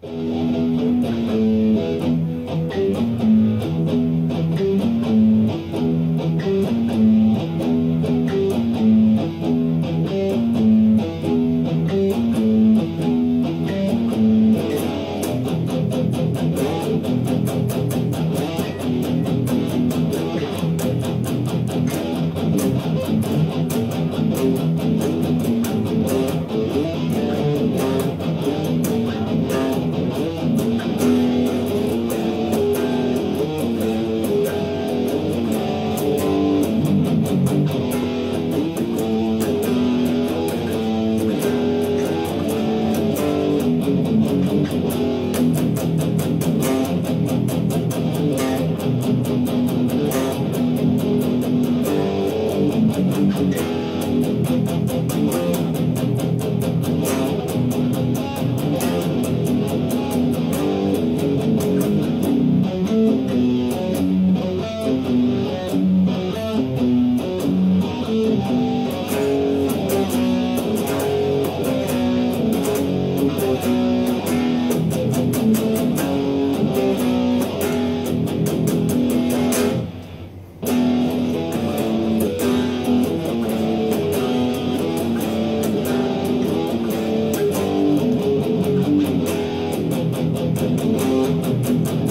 Thank you. Música